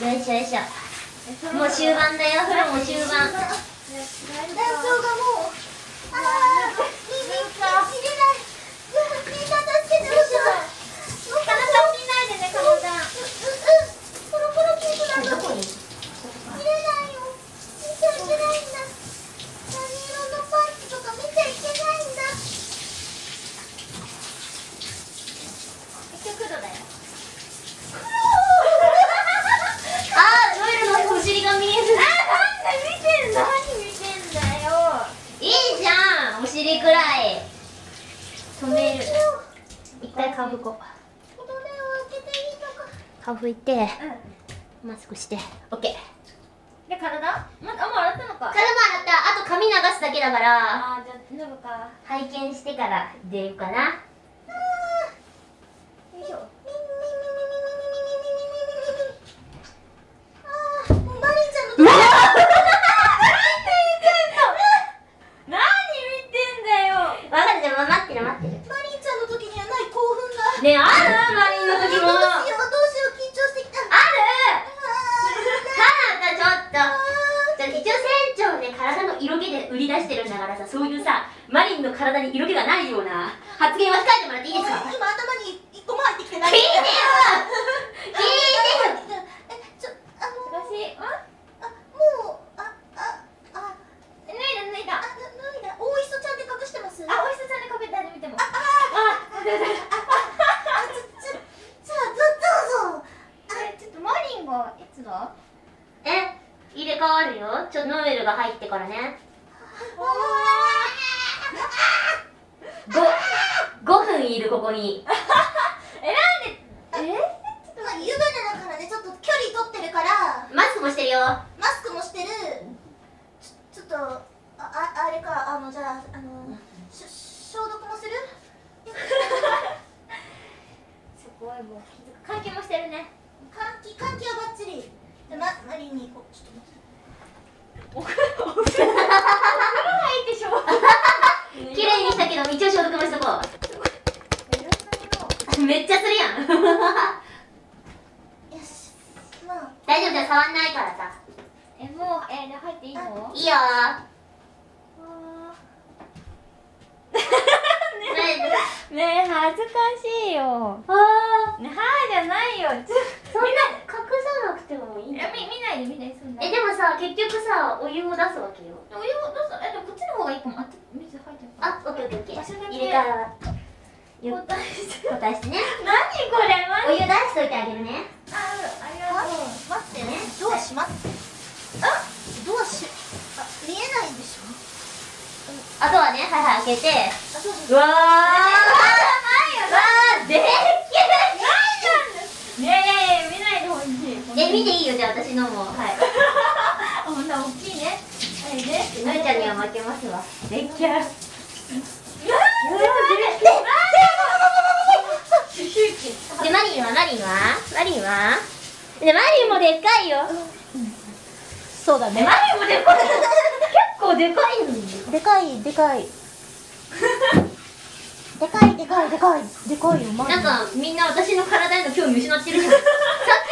よいしょよいしょ。もう終盤だよ。ほらもう終盤団長がもうああ見見見れないみんな助けてほしいもう体を見ないでねカモちゃんうううコロコロキープだどこに見れないよ見ちゃいけないんだ何色のパンツとか見ちゃいけないんだ結局黒だよあーノエルのお尻が見えるあなんで見てんの何見てんだよいいじゃんお尻くらい止める。一回顔拭こか顔拭いてマスクして。オッケーで体まあもう洗ったのか。体も洗った。あと髪流すだけだから。あーじゃあ脱ぐか。拝見してから出るかなねえある？マリンの時も。どうあるしようどうしよう緊張してきた。ただちょっと。じゃあ一応船長ね体の色気で売り出してるんだからさそういうさマリンの体に色気がないような。発言は控えてもらっていいですか？今頭に一個も入ってきてない。聞いてよ！聞いてよえちょあの私ああもうあああ脱いだ脱いだあな脱いだ大磯ちゃんで隠してますあおいしさんでかけて見てもああちょちょじゃあどどうぞえちょっとマリンがいつだ？え入れ替わるよ。ちょノエルが入ってからね。5, 5分いるここに。えなんで？え？まあ湯船だからね。ちょっと距離取ってるから。マスクもしてるよ。マスクもしてる。ちょちょっとあああれか。あのじゃああのし消毒もするすごいもう気づく換気もしてるね換気換気はバッチリでまマリンにこう。ちょっと待って。入ってしょ綺麗にしたけど一応消毒もしとこう。めっちゃするやん。よし。まあ。大丈夫じゃあ触んないからさ。えもうえで入っていいの？いいよ。ねねえ。恥ずかしいよあねはいじゃないよちょそんな隠さなくてもいいんだえ見見ないで見ないでそんなえでもさ結局さお湯を出すわけよ。お湯をどうぞえでもこっちの方がいいかも。あ水入ってるあオッケーオッケー。オッ入れ替わよ交代して。交代してね。何これ？マお湯出しといてあげるね。あありがとう。待ってね。ドア閉まってあドアし？あ見えないでしょ？あとはねはいはい開けて。うわー。ないよ。わーでっねえ。ねえ見ないでほしい。けえ見ていいよじゃあ私のも。はいあほんな大きいねはいでのりちゃんには負けますわ。でっけえでマリンはマリンは？マリンは？でマリンもでっかいよ。そうだね。マリンもでっかい。結構でかいのにでかいでかい。でかいでかいでかい。でかいよマなんかみんな私の体への興味失ってるじゃん。さっき